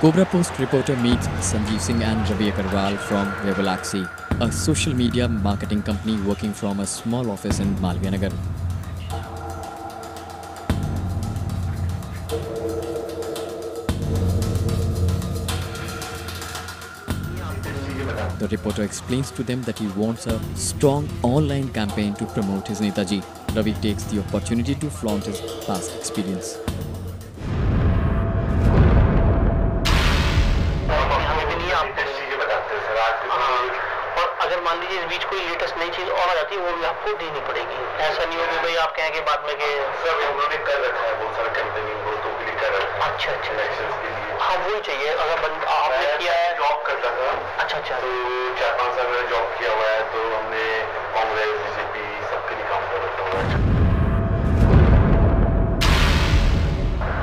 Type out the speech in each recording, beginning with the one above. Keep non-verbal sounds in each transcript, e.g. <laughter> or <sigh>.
Cobra Post reporter meets Sanjeev Singh and Ravi Agarwal from Webalaxy, a social media marketing company working from a small office in Malviya Nagar. The reporter explains to them that he wants a strong online campaign to promote his Netaji. Ravi takes the opportunity to flaunt his past experience. इस बीच कोई latest नई चीज़ और आ जाती है वो भी आपको देनी पड़ेगी। ऐसा नहीं होगा भाई आप कहेंगे बाद में कि सर उन्होंने कर रखा है बहुत सारा कैंपेनिंग दोस्तों के लिए कर रखा है। अच्छा अच्छा के लिए। हाँ वही चाहिए अगर बंद आपने किया है। जॉब करता था। अच्छा अच्छा। तो चार पाँच साल मैंने जॉब किया हुआ है तो हमने कांग्रेस बीजेपी सबके लिए काम कर रखा हुआ है।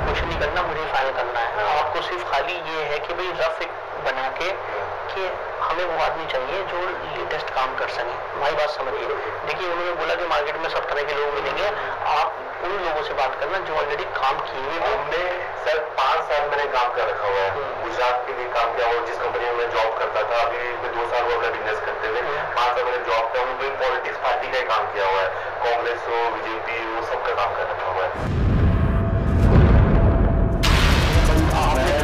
कुछ नहीं करना मुझे फ़ाइल करना है। आपको सिर्फ़ खाली ये है कि भाई रफ एक बना के कि हमें वो आदमी चाहिए जो लेटेस्ट काम कर सके। हमारी बात समझिए। देखिए उन्होंने बोला कि मार्केट में सब तरह के लोग मिलेंगे। आप उन लोगों से बात करना जो ऑलरेडी काम किए हुए हैं। हमने सर पाँच साल मैंने काम कर रखा हुआ है। गुजरात के लिए काम किया हुआ जिस कंपनी में मैं जॉब करता था अभी मैं दो साल हुआ बिज़नेस करते हुए पाँच साल मैंने जॉब किया उनमें पॉलिटिक्स पार्टी का ही काम किया हुआ है। कांग्रेस हो बीजेपी वो सबका काम कर रखा हुआ है।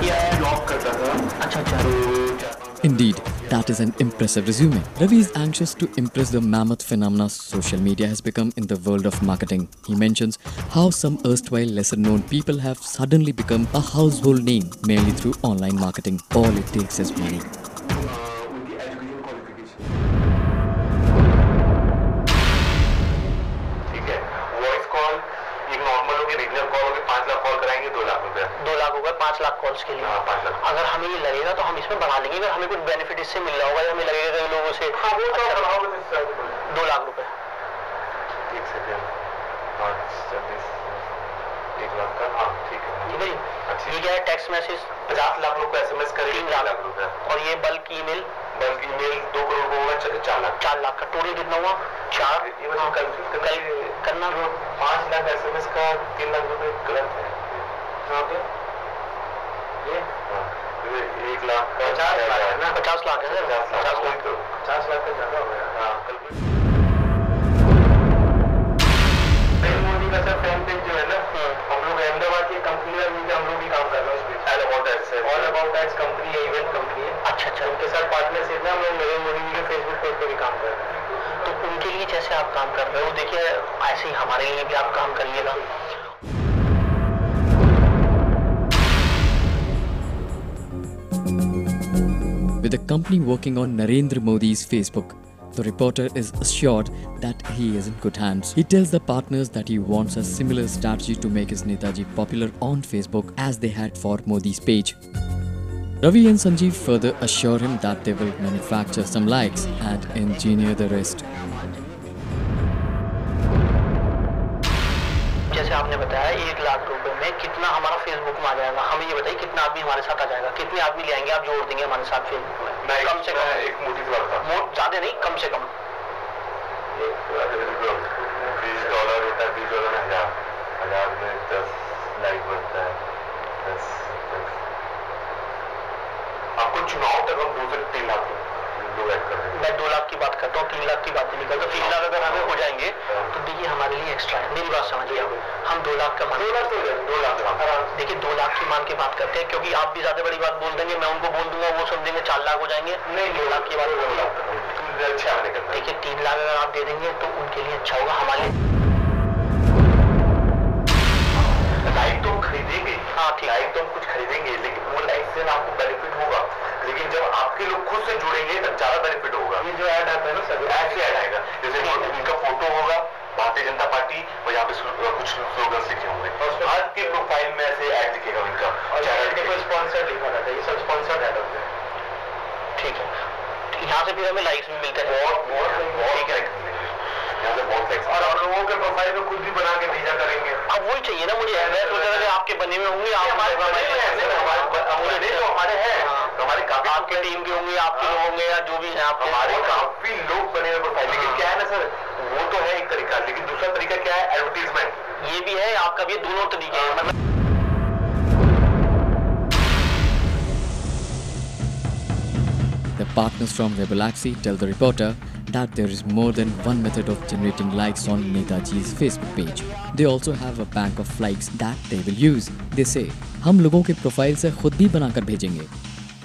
किया है? जॉब करता था। अच्छा अच्छा। Indeed, that is an impressive resume. Ravi is anxious to impress the mammoth phenomena social media has become in the world of marketing. He mentions how some erstwhile lesser known people have suddenly become a household name merely through online marketing. All it takes is money. एक normal होगी regional call होगी पाँच lakh call कराएँगे दो लाख रुपया। दो लाख होगा पाँच लाख कॉल्स के लिए। हाँ पाँच लाख अगर हमें ये लगेगा तो हम इसमें बढ़ा लेंगे। अगर हमें कुछ बेनिफिट इससे मिल रहा होगा या हमें लगेगा कई लोगों से हाँ वो तो अच्छा। दो लाख रुपए। एक सेकेंड पाँच चालीस एक लाख का। हाँ ठीक है। ठीक है अच्छा। ये क्या है? टेक्स्ट मैसेज पचास लाख लोग को एसएमएस करेंगे तीन तीन लाख। लाख रुपया और ये बल्क ईमेल बल्कि ईमेल दो करोड़ को होगा चार लाख। चार लाख का। टोटल कितना हुआ? चार कंफ्यूज कल करना जो पाँच लाख एसएमएस का तीन लाख रुपए गलत है। कहाँ पे ये? हाँ, एक लाख पचास लाख है ना? पचास लाख है पचास लाख। पचास लाख। तो पचास लाख का ज़्यादा हो गया। हाँ कल मोदी का सर फ़ैन पेज जो है ना हम लोग अहमदाबाद की कंपनी में मिलकर हम लोग भी काम कर रहे हैं उस all about ads all about ads company है इवेंट कंपनी है। अच्छा अच्छा। उनके साथ पार्टनरशिप में हम लोग नरेंद्र मोदी जी के फेसबुक पेज पे भी काम कर रहे हैं। तो उनके लिए जैसे आप काम कर रहे हो देखिए ऐसे ही हमारे लिए भी आप काम करिएगा With the company working on Narendra Modi's Facebook, the reporter is assured that he is in good hands. He tells the partners that he wants a similar strategy to make his Netaji popular on Facebook as they had for Modi's page. Ravi and Sanjeev further assure him that they will manufacture some likes and engineer the rest. जैसे आपने बताया एक लाख रुपए में कितना हमारा Facebook में आ जाएगा? हमें ये बताइए कितना आदमी हमारे साथ आ जाएगा? कितने आदमी ले आएँगे आप जोड़ देंगे हमारे साथ फेसबुक में? मैं कम से कम। एक मोटी बात ज़्यादा नहीं कम से कम। बीस डॉलर होता है बीस डॉलर हज़ार। हज़ार में दस लाइक बनता है। दस दस। आपको चुनाव तक हम दो से तीन लाख रहे मैं दो लाख की बात करता हूँ तीन लाख की बात नहीं करता। तीन लाख अगर हमें हो जाएँगे तो देखिए हमारे लिए एक्स्ट्रा है। मेरी बात समझिए आप। हम दो लाख का मान दो लाख तो दो लाख देखिए दो लाख की मान के बात करते हैं क्योंकि आप भी ज़्यादा बड़ी बात बोल देंगे मैं उनको बोल दूँगा वो समझेंगे चार लाख हो जाएँगे। नहीं दो लाख की बात बोल तुम अच्छा है देखिए तीन लाख अगर आप दे देंगे तो उनके लिए अच्छा होगा हमारे लाइक तो हम खरीदेंगे। हाँ ठीक। लाइक तो हम कुछ खरीदेंगे लेकिन वो लाइक से आपको बेनिफिट होगा। लेकिन जब आपके लोग खुद से जुड़ेंगे तब ज़्यादा बेनिफिट होगा। ये जो ऐड आता है ना सर ऐड से ऐड आएगा। जैसे उनका फ़ोटो होगा भारतीय जनता पार्टी और यहाँ पे कुछ स्लोगन्स लिखे होंगे। हर के प्रोफ़ाइल में ऐसे ऐड दिखेगा उनका। के। लिखा रहता है। ये सब स्पॉन्सर ऐड होते हैं। ठीक है। यहाँ से फिर हमें लाइक्स भी मिलते हैं। बहुत बहुत बहुत लाइक्स यहाँ से बहुत लाइक्स और हम लोगों के प्रोफ़ाइल में खुद भी बना के भेजा करेंगे। अब वही चाहिए ना मुझे। मैं सोच रहा था आपके बने हुए होंगे आप हमारे नहीं तो हमारे हैं। हमारे काफ़ी आपकी टीम के होंगे आपके लोग होंगे या जो भी है आपके हमारे काफ़ी लोग बने हुए प्रोफ़ाइल लेकिन क्या है ना सर वो तो है एक तरीका लेकिन दूसरा तरीका क्या है एडवर्टीजमेंट ये भी है आपका भी दोनों तरीके हैं मतलब The partners from Webalaxy tell the reporter that there is more than one method of generating likes on Netaji's Facebook page. They also have a bank of likes that they will use. They say, हम लोगों के profile से खुद भी बनाकर भेजेंगे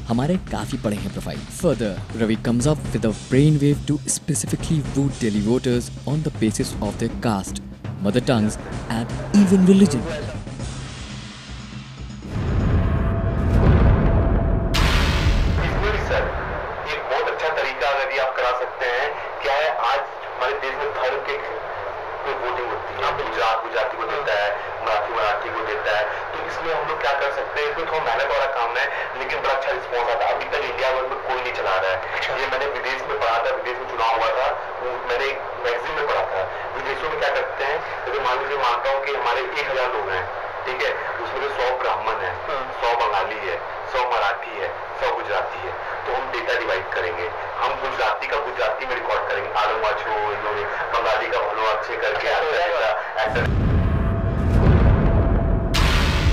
हमारे काफ़ी पड़े हैं profile further Ravi comes up with a brain wave to specifically woo Delhi voters on the basis of the caste mother tongues and even religion लोग क्या कर सकते हैं? थोड़ा मेहनत वाला काम है लेकिन बड़ा अच्छा रिस्पॉन्स आता है। अभी तक इंडिया भर में कोई नहीं चला रहा है। ये मैंने विदेश में पढ़ा था विदेश में चुनाव हुआ था। मैंने एक मैगजीन में पढ़ा था। विदेशों में क्या करते हैं? जैसे मान लीजिए मानता हूँ कि हमारे एक हज़ार लोग हैं ठीक है? उसमें से सौ ब्राह्मण है सौ बंगाली है सौ मराठी है सौ गुजराती है। तो हम डेटा डिवाइड करेंगे। हम गुजराती का गुजराती में रिकॉर्ड करेंगे। आलम वाचो बंगाली का भलो अच्छे करके ऐसा ऐसा ऐसा तो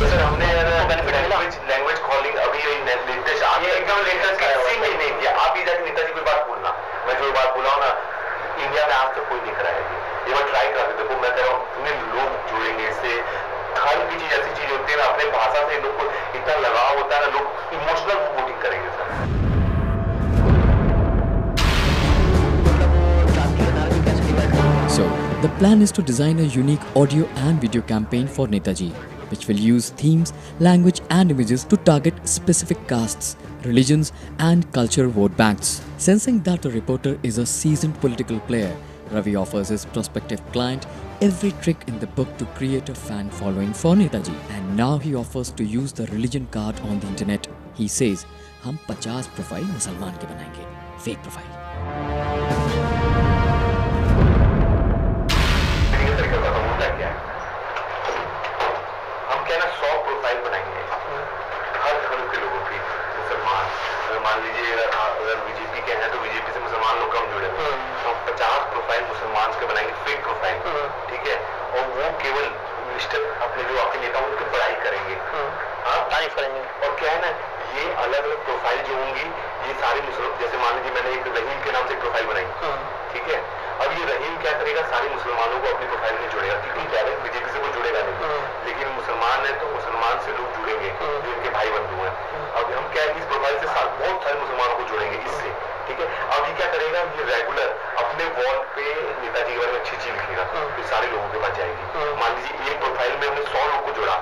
नेताजी अपने लगाव होता है So, the plan is to design a unique audio and video campaign for Netaji, which will use themes, language, and images to target specific castes, religions, and culture vote banks. Sensing that the reporter is a seasoned political player, Ravi offers his prospective client every trick in the book to create a fan following for Netaji. And now he offers to use the religion card on the internet. He says, हम 50 profile मुसलमान के बनाएंगे fake profile मान लीजिए अगर अगर BJP के हैं तो बीजेपी से मुसलमान लोग कम जुड़े हुए हैं। तो हम पचास प्रोफ़ाइल मुसलमान के बनाएँगे फेक प्रोफ़ाइल ठीक है? और वो केवल मिस्टर अपने जो आपके नेता उनके बड़ाई करेंगे। हाँ। तारीफ़ करेंगे। और क्या है ना ये अलग अलग प्रोफ़ाइल जो होंगी ये सारी मुसलमान जैसे मान लीजिए मैंने के नाम से एक प्रोफ़ाइल बनाई। ठीक है? अब ये रहीम क्या करेगा? सारे मुसलमानों को अपनी प्रोफ़ाइल में जोड़ेगा। क्योंकि डायरेक्ट बीजेपी से कोई जुड़ेगा नहीं। लेकिन मुसलमान है तो मुसलमान से लोग जुड़ेंगे जो इनके भाई बंधु हैं। अब हम क्या है इस प्रोफ़ाइल से सा- बहुत सारे मुसलमानों को जोड़ेंगे इससे। ठीक है? अब ये क्या करेगा? ये रेगुलर अपने वॉल पे नेताजी के बारे में अच्छी चीज़ लिखेगा फिर सारे लोगों के पास जाएगी। मान लीजिए एक प्रोफ़ाइल में हमने सौ लोग को जोड़ा।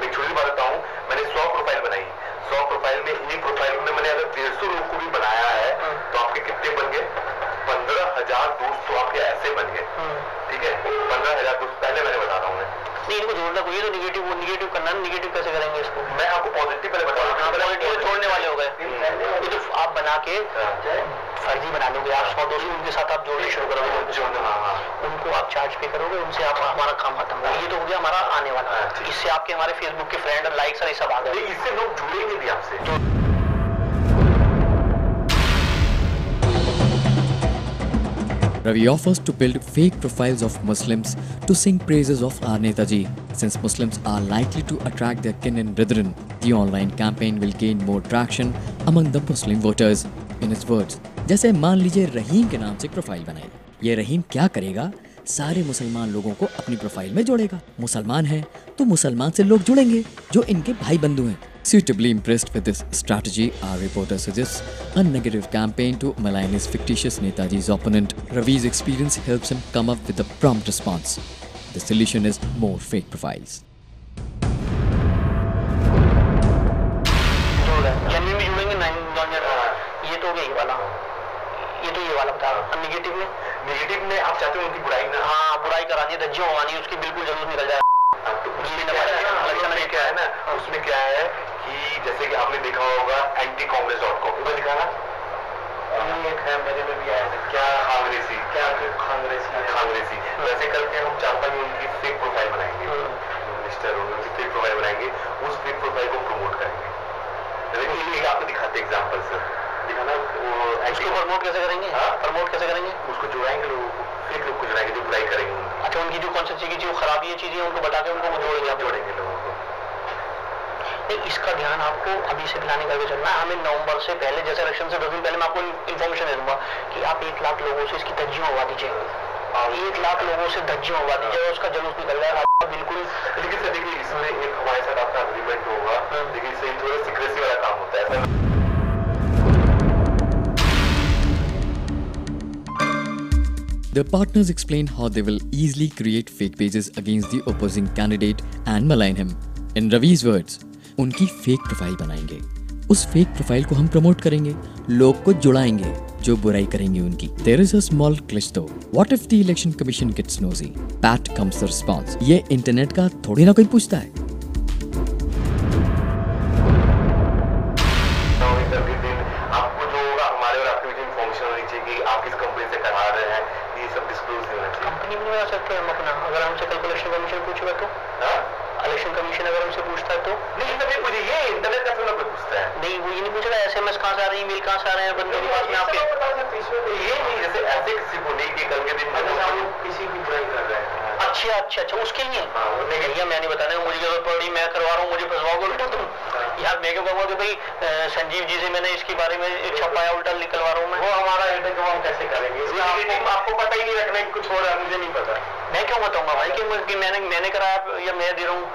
मैं छोटी बात बताऊँ। मैंने सौ प्रोफ़ाइल बनाई। सौ प्रोफ़ाइल में इन्हीं प्रोफ़ाइल में मैंने अगर डेढ़ सौ लोग को भी बनाया है तो आपके कितने बन गए? पंद्रह हज़ार दोस्त तो आपके ऐसे बन गए। ठीक है? पंद्रह हज़ार दोस्त पहले मैंने बता रहा हूँ मैं। नहीं इनको जोड़ना कोई तो निगेटिव वो निगेटिव करना निगेटिव कैसे करेंगे इसको? मैं आपको पॉजिटिव पहले बता हाँ, पॉजिटिव तो छोड़ने वाले हो गए। ये तो आप बना के फर्जी बना लोगे। आप सौ दोस्त उनके साथ आप जोड़ने शुरू करोगे। हाँ हाँ उनको आप चार्ज पे करोगे उनसे आप हमारा काम खत्म होगा ये तो हो गया हमारा आने वाला। इससे आपके हमारे फेसबुक के फ्रेंड और लाइक्स और ये सब आ गए। इससे लोग जुड़ेंगे भी आपसे। Ravi offers to build fake profiles of Muslims to sing praises of our Netaji. Since Muslims are likely to attract their kin and brethren, the online campaign will gain more traction among the Muslim voters. In his words, जैसे मान लीजिए रहीम के नाम से profile बनाई ये रहीम क्या करेगा सारे मुसलमान लोगों को अपनी प्रोफ़ाइल में जोड़ेगा मुसलमान है तो मुसलमान से लोग जुड़ेंगे जो इनके भाई बंधु हैं Suitably impressed with this strategy, our reporter suggests a negative campaign to malign his fictitious Netaji's opponent. Ravi's experience helps him come up with a prompt response. The solution is more fake profiles. जोड़ है M में जुड़ेंगे nine ये तो हो गया ये वाला ये तो ये वाला बता रहा हूँ निगेटिव में नेगेटिव में आप चाहते हो उनकी बुराई ना हाँ बुराई करानी है धज्जियाँ उड़ानी है उसकी बिल्कुल जरूर निकल जाए तो उसमें क्या है ना, उसमें क्या है ना उसमें क्या है कि जैसे कि आपने देखा होगा एंटी कांग्रेस डॉट कॉम ऊपर लिखा ना एक है मेरे में भी आया क्या कांग्रेसी क्या कांग्रेसी कांग्रेसी वैसे करके हम चार पाँच उनकी फेक प्रोफ़ाइल बनाएँगे। मिनिस्टर उनकी फेक प्रोफ़ाइल बनाएँगे। उस फेक प्रोफ़ाइल को प्रमोट करेंगे। लेकिन एक आपको दिखाते एग्ज़ाम्पल सर दिखाना वो उसको प्रमोट कैसे करेंगे? हाँ? प्रमोट कैसे करेंगे? उसको जुड़ाएँगे लोगों को। फेक लोग को जुड़ाएँगे जो बुराई करेंगे अच्छा उनकी जो कौन सी चीज़ की जो खराबी है चीज़ें उनको बता के उनको जोड़ेंगे आप। जोड़ेंगे लोगों नहीं इसका ध्यान आपको अभी से प्लानिंग करके चलना है हमें नवंबर से पहले जैसे इलेक्शन से दस दिन पहले मैं आपको इन्फॉर्मेशन दे दूँगा कि आप एक लाख लोगों से इसकी धज्जी मंगवा दीजिए। एक लाख लोगों से धज्जी मंगवा दीजिए और उसका जुलूस निकल जाएगा। आपका बिल्कुल लेकिन सर देखिए इसमें एक हमारे साथ आपका अग्रीमेंट होगा। लेकिन इससे थोड़ा सीक्रेसी वाला काम होता है। Sir The partners explain how they will easily create fake pages against the opposing candidate and malign him. In Ravi's words, उनकी फेक प्रोफ़ाइल बनाएँगे। उस फेक प्रोफ़ाइल को हम प्रमोट करेंगे। लोग को जुड़ाएँगे जो बुराई करेंगे उनकी। There is a small clinch though what if the election commission gets nosy pat comes the response ये इंटरनेट का थोड़ी ना कोई पूछता है। कंपनी से करा रहे हैं। ये सब डिस्क्लोज होना चाहिए। कंपनी में नहीं बना सकते हम अपना। अगर हमसे कल इलेक्शन कमीशन पूछेगा तो हाँ? इलेक्शन कमीशन अगर उनसे पूछता है तो। नहीं मुझे ये इंटरनेट का थोड़ा कोई पूछता है? नहीं वो ये नहीं पूछेगा एस एम एस कहाँ से आ रही है मेल कहाँ से आ रहे हैं बंदे के पास में आपके। ये नहीं जैसे ऐसे किसी को नहीं कि कल के दिन किसी की बुराई कर रहे हैं। अच्छा अच्छा अच्छा उसके लिए? हाँ, भैया मैं नहीं बताना मुझे ज़रूरत पड़ी मैं करवा रहा हूँ मुझे फंसवाओगे तुम। यार मैं क्यों कहूँगा कि भाई संजीव जी से मैंने इसके बारे में छपाया उल्टा निकलवा रहा हूँ मैं। वो हमारा हेडेक हम कैसे करेंगे? आपको आपको पता ही नहीं रखना कुछ हो रहा है मुझे नहीं पता। मैं क्यों बताऊँगा भाई कि मैंने मैंने कराया या मैं दे रहा हूँ?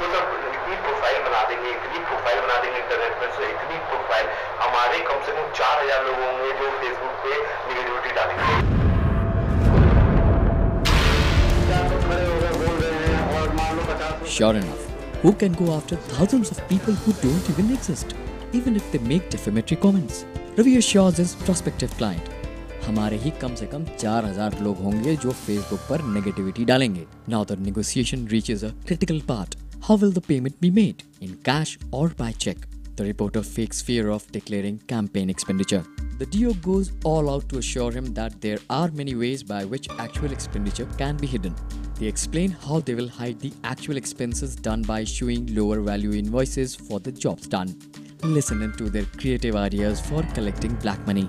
सब इतनी प्रोफ़ाइल बना देंगे इतनी प्रोफ़ाइल बना देंगे इंटरनेट में से इतनी प्रोफ़ाइल हमारे कम से कम चार हज़ार लोग होंगे जो फेसबुक पे निगेटिविटी डालेंगे। Sure enough, who can go after thousands of people who don't even exist, even if they make defamatory comments? Ravi assures his prospective client, हमारे ही कम से कम 4000 लोग होंगे जो फेसबुक पर नेगेटिविटी डालेंगे। Now the negotiation reaches a critical part How will the payment be made? In cash or by check? The reporter fakes fear of declaring campaign expenditure. The DO goes all out to assure him that there are many ways by which actual expenditure can be hidden. They explain how they will hide the actual expenses done by issuing lower value invoices for the jobs done. Listen into their creative ideas for collecting black money.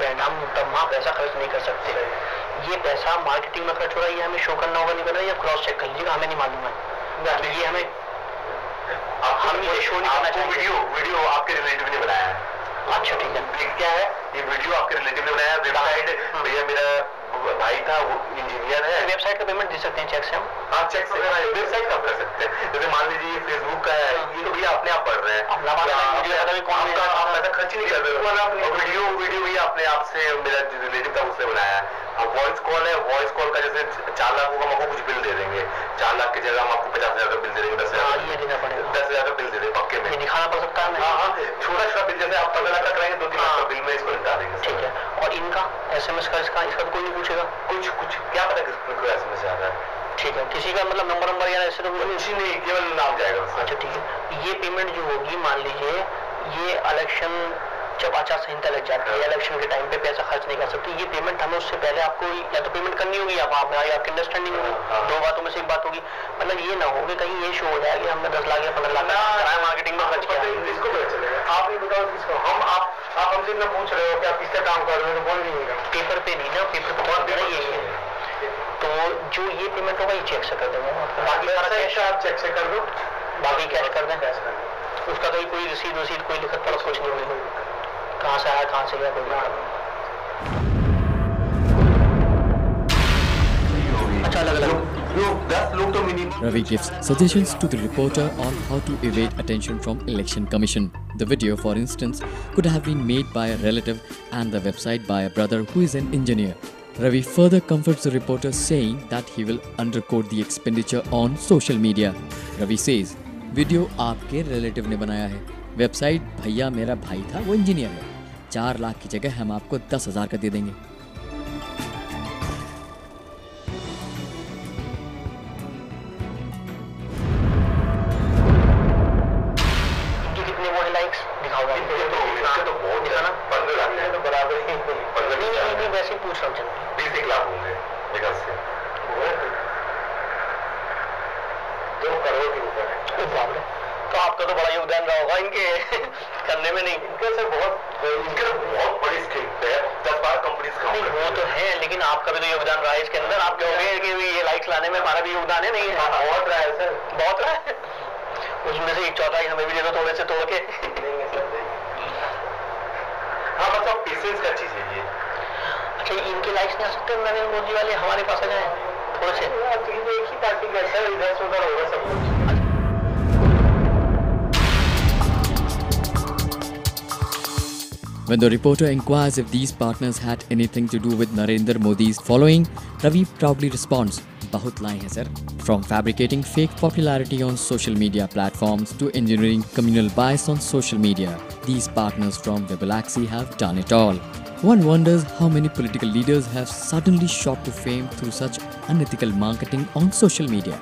Brand हम तब वहाँ पैसा खर्च नहीं कर सकते। ये पैसा मार्केटिंग में खर्च हो रहा है ये हमें शो करना होगा नहीं करना ये क्रॉस चेक कर लीजिएगा हमें नहीं मालूम है। तो ये हमें हम ये शो नहीं करना चाहेंगे वीडियो वीडियो आपके रिलेटिव ने बनाया है। अच्छा ठीक है। क्या है? ये वीडियो आपके रिलेटिव ने बनाया वेबसाइट भैया मेरा भाई था वो इंजीनियर है। वेबसाइट का पेमेंट दे सकते हैं चेक से हम। हाँ चेक से वेबसाइट का कर सकते हैं। जैसे मान लीजिए फेसबुक का है ये तो भैया अपने आप पढ़ रहे हैं। आप- पैसा खर्च नहीं कर रहे हो वीडियो वीडियो भी अपने आप से मेरा रिलेटिव था उसने बनाया है। अब वॉइस कॉल है वॉइस कॉल का जैसे चार लाख होगा हम आपको कुछ बिल दे देंगे। चार लाख की जगह हम आपको पचास हज़ार का बिल दे देंगे दस हाँ, हज़ार पड़ेगा। दस हज़ार का बिल दे देंगे पक्के में। दिखाना पड़ सकता है। हाँ हाँ छोटा छोटा बिल जैसे आप पंद्रह लाख का कराएँगे दो तीन लाख का बिल में इसको निपटा देंगे ठीक है। और इनका एसएमएस का इसका इसका तो कोई नहीं पूछेगा। कुछ कुछ क्या पता किसको एसएमएस आ रहा है। ठीक है। किसी का मतलब नंबर नंबर या ऐसे तो कुछ नहीं केवल नाम जाएगा अच्छा ठीक है। ये पेमेंट जो होगी मान लीजिए ये इलेक्शन जब आचार संहिता लग जाती है इलेक्शन के टाइम पे पैसा खर्च नहीं कर सकती। ये पेमेंट हमें उससे पहले आपको या तो पेमेंट करनी होगी या आप या आपकी अंडरस्टैंडिंग होगी। हाँ। दो बातों में से एक बात होगी। मतलब ये ना हो कि कहीं ये शो हो जाए कि हमने दस लाख या पंद्रह लाख मार्केटिंग में खर्च किया। इसको आप ही बताओ किसको। हम आप आप हमसे इतना पूछ रहे हो कि आप किसका काम कर रहे हो तो बोल नहीं पेपर पे नहीं ना पेपर पे बहुत बड़ा ये है। तो जो ये पेमेंट होगा ये चेक से कर देंगे बाकी सारा कैश आप चेक से कर दो बाकी कैश कर दें कैश कर उसका कहीं कोई रसीद वसीद कोई लिखत पढ़त कुछ नहीं होगी कहाँ से आया कहाँ से गया कोई अच्छा तो minimum Ravi gives suggestions to the reporter on how to evade attention from election commission. The video, for instance, could have been made by a relative and the website by a brother who is an engineer. Ravi further comforts the reporter saying that he will undercoat the expenditure on social media. Ravi says, video आपके relative ने बनाया है website भैया मेरा भाई था वो engineer है चार लाख की जगह हम आपको दस हज़ार का दे देंगे इनकी है है है ही नहीं नहीं नहीं वैसे ही पूछ रहा हूँ जनरली बीस एक लाख होंगे से। दो करोड़ के ऊपर है। तो आपका तो बड़ा योगदान रहा होगा इनके <laughs> करने में नहीं। इनके से बहुत इनके तो बहुत बड़ी स्किल है। दस बारह कंपनीज़ काम नहीं वो तो है लेकिन आपका भी तो योगदान रहा है इसके अंदर। आप कहोगे कि भी ये लाइक्स लाने में हमारा भी योगदान है नहीं है? बहुत रहा है सर। बहुत रहा है। उसमें से एक चौथाई हमें भी दे दो थोड़े से तोड़ के। देंगे सर देंगे हाँ बस अब पेशेंस का चीज़ है ये। अच्छा इनके लाइक्स नहीं आ सकते नरेंद्र मोदी वाले हमारे पास आ जाए थोड़े से एक ही पार्टी का सर इधर से उधर होगा सब कुछ When the reporter inquires if these partners had anything to do with Narendra Modi's following, Ravi proudly responds, Bahut lai hai sir. From fabricating fake popularity on social media platforms to engineering communal bias on social media, these partners from Webalaxy have done it all. One wonders how many political leaders have suddenly shot to fame through such unethical marketing on social media.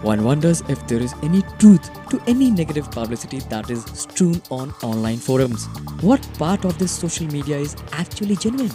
One wonders if there is any truth to any negative publicity that is strewn on online forums. What part of this social media is actually genuine?